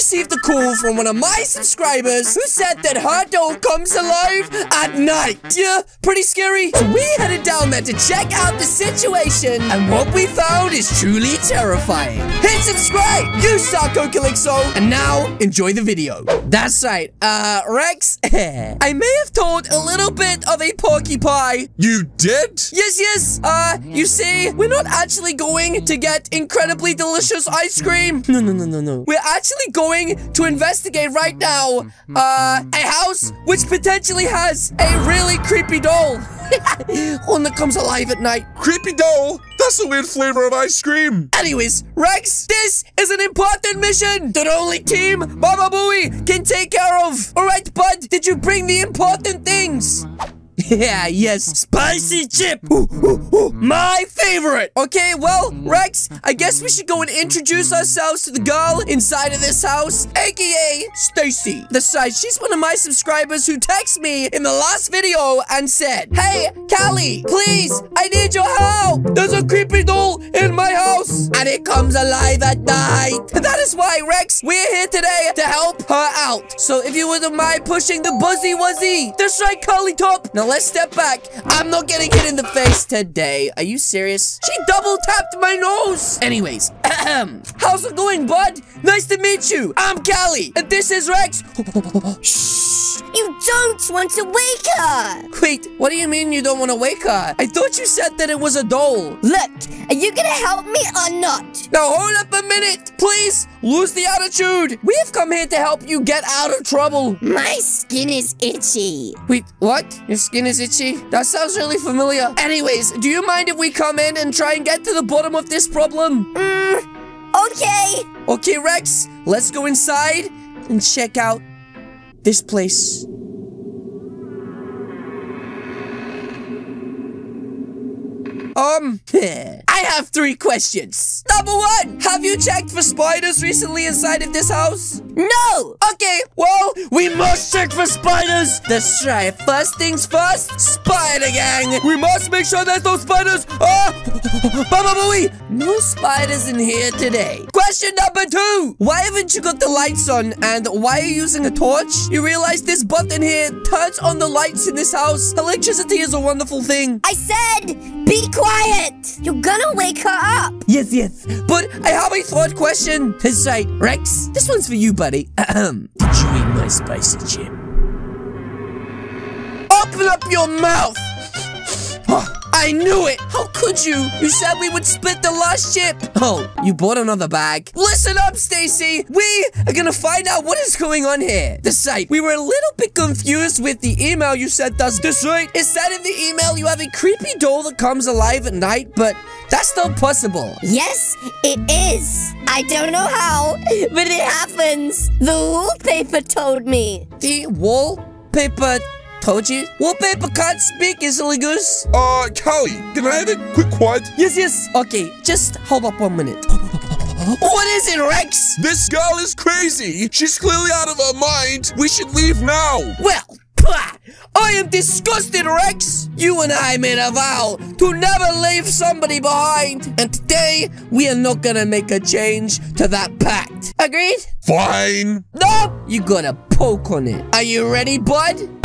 received a call from one of my subscribers who said that her doll comes alive at night. Yeah, pretty scary. So we headed down there to check out the situation, and what we found is truly terrifying. Hit subscribe, you Sarko Calixo, and now enjoy the video. That's right, uh, Rex, I may have told a little bit of a porcupine. You did? Yes, yes, uh, you see, we're not actually going to get incredibly delicious ice cream. No, no, no, no, no. We're actually going to investigate right now, uh, a house which potentially has a really creepy doll. One that comes alive at night. Creepy doll? That's a weird flavor of ice cream. Anyways, Rex, this is an important mission that only Team Baba Booey can take care of. All right, bud, did you bring the important things? Yeah, yes, spicy chip. Ooh, ooh, ooh, mm. my favorite. Okay, well, Rex, I guess we should go and introduce ourselves to the girl inside of this house, aka Stacy. Right, she's one of my subscribers who texted me in the last video and said, Hey, Callie, please, I need your help. There's a creepy doll in my house, and it comes alive at night. And that is why, Rex, we're here today to help her out. So if you wouldn't mind pushing the buzzy wuzzy, that's right, Callie Top. Now let's step back. I'm not getting hit in the face today. Are you serious? She double tapped my nose. Anyways, how's it going, bud? Nice to meet you. I'm Callie, and this is Rex. Shh. You don't want to wake her! Wait, what do you mean you don't want to wake her? I thought you said that it was a doll. Look, are you gonna help me or not? Now hold up a minute, please. Lose the attitude. We've come here to help you get out of trouble. My skin is itchy. Wait, what? Your skin is itchy? That sounds really familiar. Anyways, do you mind if we come in and try and get to the bottom of this problem? Mm, okay. Okay, Rex, let's go inside and check out this place. Um, I have three questions. Number one, have you checked for spiders recently inside of this house? No! Okay, well, we must check for spiders. That's right. First things first, spider gang. We must make sure there's no spiders. Ah! Baba Booey! No spiders in here today. Question number two. Why haven't you got the lights on and why are you using a torch? You realize this button here turns on the lights in this house. Electricity is a wonderful thing. I said, be quiet! You're gonna wake her up! Yes, yes. But I have a third question. That's right, Rex. This one's for you, buddy. Ahem. Did you eat my spicy chip? Open up your mouth! I knew it! How could you? You said we would split the last chip! Oh, you bought another bag. Listen up, Stacy! We are gonna find out what is going on here. The site. We were a little bit confused with the email you sent us. That's right. It said in the email you have a creepy doll that comes alive at night, but that's not possible. Yes, it is. I don't know how, but it happens. The wallpaper told me. The wallpaper told you? Wallpaper can't speak, silly goose. Uh, Callie, can I have a quick quiet? Yes, yes. Okay, just hold up one minute. What is it, Rex? This girl is crazy. She's clearly out of her mind. We should leave now. Well, I am disgusted, Rex. You and I made a vow to never leave somebody behind. And today, we are not gonna make a change to that pact. Agreed? Fine. No, you gotta poke on it. Are you ready, bud?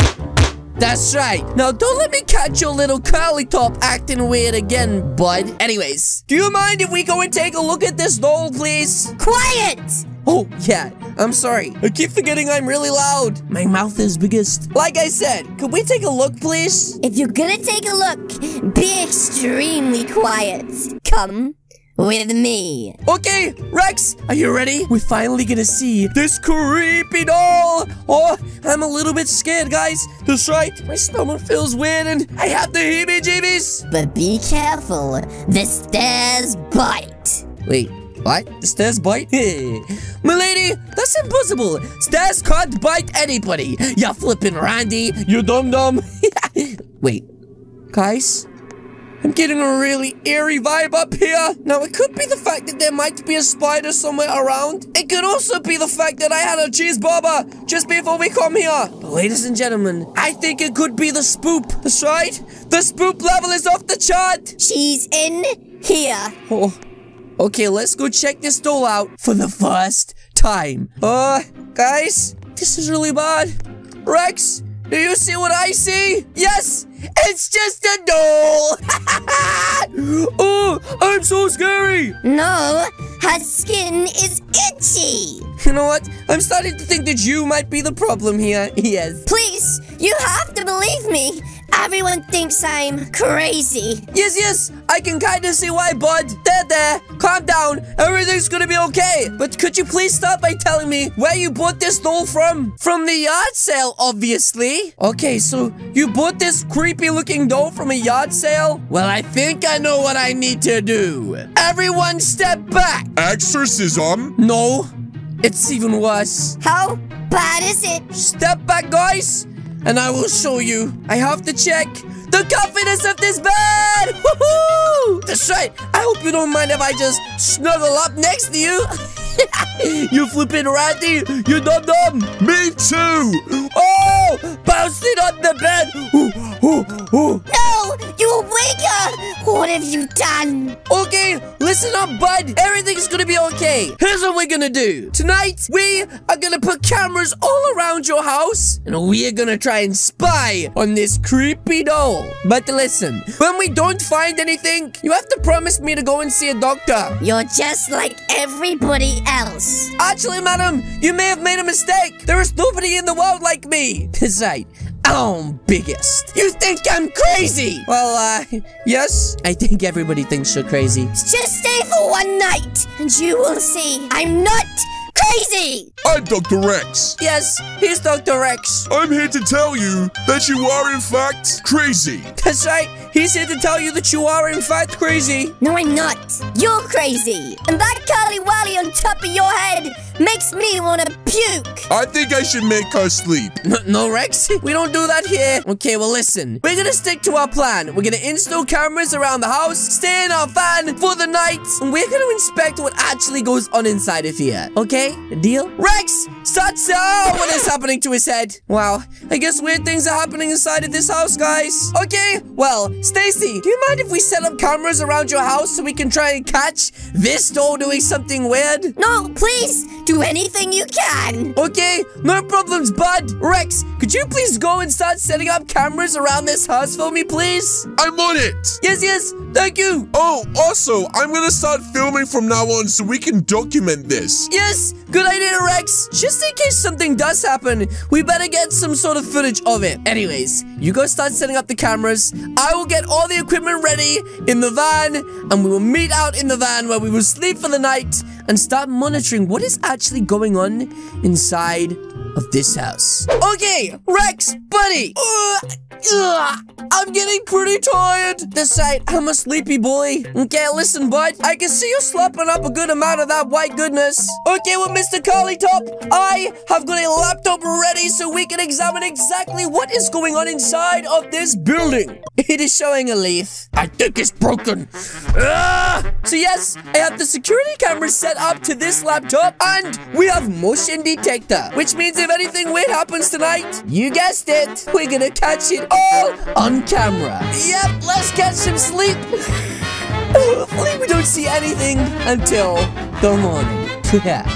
That's right. Now, don't let me catch your little curly top acting weird again, bud. Anyways, do you mind if we go and take a look at this doll, please? Quiet! Oh, yeah. I'm sorry. I keep forgetting I'm really loud. My mouth is biggest. Like I said, could we take a look, please? If you're gonna take a look, be extremely quiet. Come with me. Okay, Rex, are you ready? We're finally gonna see this creepy doll. Oh, I'm a little bit scared, guys. That's right. My stomach feels weird and I have the heebie-jeebies. But be careful. The stairs bite. Wait, what? The stairs bite? Milady, that's impossible. Stairs can't bite anybody. You're flipping Randy, you dum-dum. Wait, guys? I'm getting a really eerie vibe up here. Now, it could be the fact that there might be a spider somewhere around. It could also be the fact that I had a cheese just before we come here. But ladies and gentlemen, I think it could be the spoop. That's right. The spoop level is off the chart. She's in here. Oh, okay, let's go check this doll out for the first time. time. Uh, guys, this is really bad. Rex, do you see what I see? Yes, it's just a doll. oh, I'm so scary. No, her skin is itchy. You know what? I'm starting to think that you might be the problem here. Yes. Please, you have to believe me. Everyone thinks I'm crazy. Yes, yes, I can kind of see why, bud. There, there. Calm down. Everything's gonna be okay. But could you please start by telling me where you bought this doll from? From the yard sale, obviously. Okay, so you bought this creepy looking doll from a yard sale? Well, I think I know what I need to do. Everyone step back. Exorcism? No, it's even worse. How bad is it? Step back, guys, and I will show you. I have to check the comfiness of this bed. Woohoo! That's right. I hope you don't mind if I just snuggle up next to you. you flipping ratty. You dum dum. Me too! Oh, bouncing on the bed. Ooh, ooh, ooh. No, you waker! What have you done? Okay, listen up, bud. Everything's gonna be okay. Here's what we're gonna do. Tonight, we are gonna put cameras all around your house, and we are gonna try and spy on this creepy doll. But listen, when we don't find anything, you have to promise me to go and see a doctor. You're just like everybody else. Actually, madam, you may have made a mistake. There is nobody in the world like me. I'm biggest. You think I'm crazy? Well, uh, yes. I think everybody thinks you're crazy. Just stay for one night, and you will see I'm not crazy. I'm Dr. Rex. Yes, he's Dr. Rex. I'm here to tell you that you are, in fact, crazy. That's right. He's here to tell you that you are, in fact, crazy. No, I'm not. You're crazy. And that curly wally on top of your head makes me want to puke. I think I should make her sleep. No, no, Rex, we don't do that here. Okay, well, listen. We're gonna stick to our plan. We're gonna install cameras around the house, stay in our van for the night, and we're gonna inspect what actually goes on inside of here. Okay? Deal? Rex! Start so what is happening to his head? Wow, I guess weird things are happening inside of this house, guys. Okay, well, Stacy, do you mind if we set up cameras around your house so we can try and catch this doll doing something weird? No, please, do anything you can. Okay, no problems, bud. Rex, could you please go and start setting up cameras around this house for me, please? I'm on it. Yes, yes, thank you. Oh, also, I'm gonna start filming from now on so we can document this. Yes, good idea, Rex. Just in case something does happen, we better get some sort of footage of it. Anyways, you go start setting up the cameras. I will get all the equipment ready in the van, and we will meet out in the van where we will sleep for the night and start monitoring what is actually going on inside of this house. Okay, Rex, buddy. Ugh, ugh, I'm getting pretty tired. This side, I'm a sleepy boy. Okay, listen, bud. I can see you slopping up a good amount of that white goodness. Okay, well, Mr. Carly Top, I have got a laptop ready so we can examine exactly what is going on inside of this building. It is showing a leaf. I think it's broken. Ah! So yes, I have the security camera set up to this laptop and we have motion detector, which means if anything weird happens tonight, you guessed it, we're gonna catch it all on camera. Yep, let's get some sleep. Hopefully we don't see anything until the morning.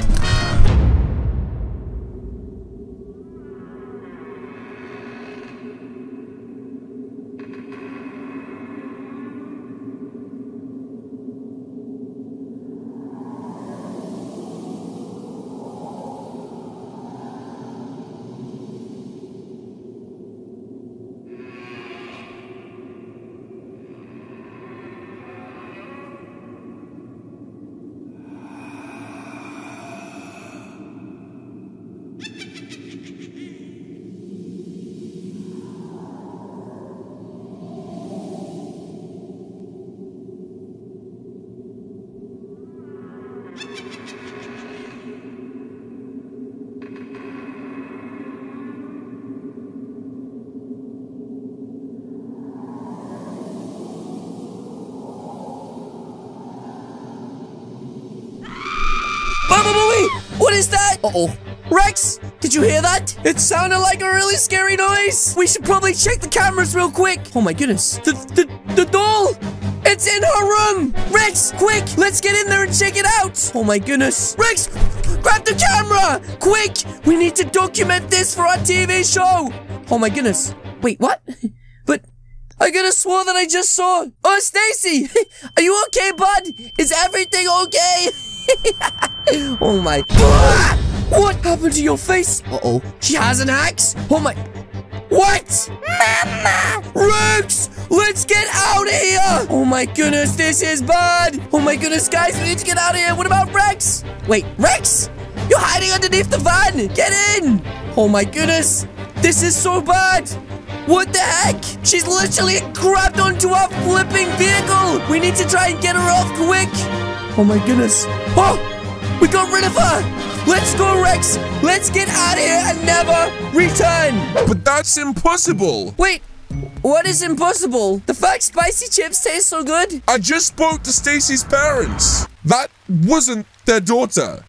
Yeah. Baba Booey! What is that? Uh-oh. Rex, did you hear that? It sounded like a really scary noise. We should probably check the cameras real quick. Oh my goodness. The, the, the doll! It's in her room! Rex, quick! Let's get in there and check it out! Oh my goodness. Rex! Grab the camera! Quick! We need to document this for our TV show! Oh my goodness. Wait, what? But I could have swore that I just saw. Oh, Stacy! Are you okay, bud? Is everything okay? oh my. What happened to your face? Uh oh. She has an axe? Oh my. What? Mama! Rex! Let's get out of here! Oh my goodness, this is bad! Oh my goodness, guys, we need to get out of here. What about Rex? Wait, Rex? You're hiding underneath the van! Get in! Oh my goodness! This is so bad! What the heck? She's literally grabbed onto our flipping vehicle! We need to try and get her off quick! Oh my goodness. Oh! We got rid of her! Let's go, Rex! Let's get out of here and never return! But that's impossible. Wait, what is impossible? The fact spicy chips taste so good? I just spoke to Stacy's parents. That wasn't their daughter.